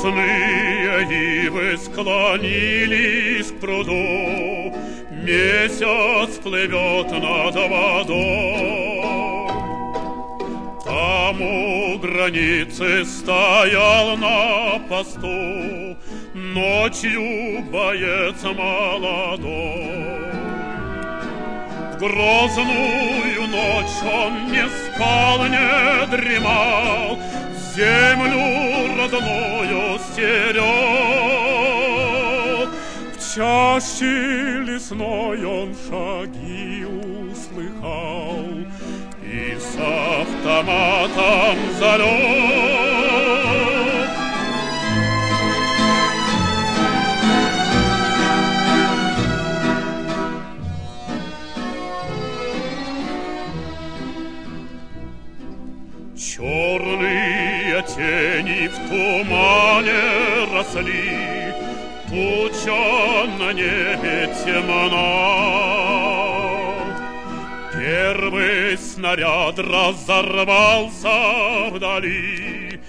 Грустные ивы склонились к пруду, Месяц плывет над водой. Там у границы стоял на посту Ночью боец молодой. В грозную ночь он не спал, не дремал, Землю родную стерег. В чаще лесной он шаги услыхал, И с автоматом залег. Черные тени в тумане росли, Туча на небе темна. Первый снаряд разорвался вдали,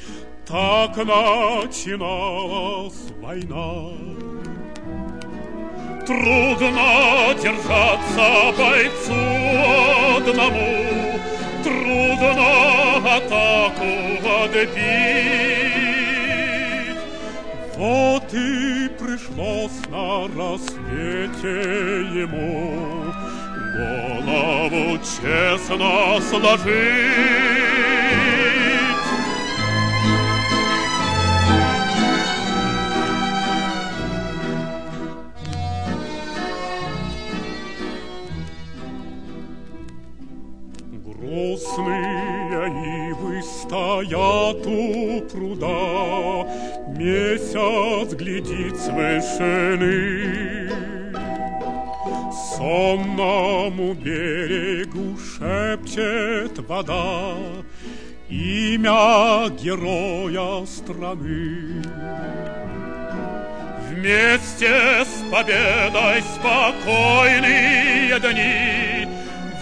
Так начиналась война. Трудно держаться бойцу одному, Трудно атаку отбить. Вот и пришлось на рассвете ему Голову честно сложить. Грустные ивы стоят у пруда, Месяц глядит с вышины. Сонному берегу шепчет вода Имя героя страны. Вместе с победой спокойные дни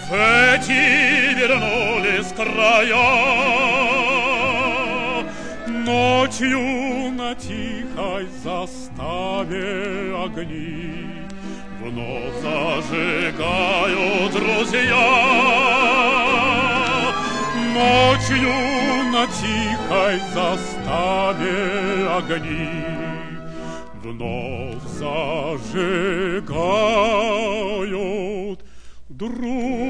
В эти края. Ночью на тихой заставе огни Вновь зажигают друзья. Ночью на тихой заставе огни Вновь зажигают друзья.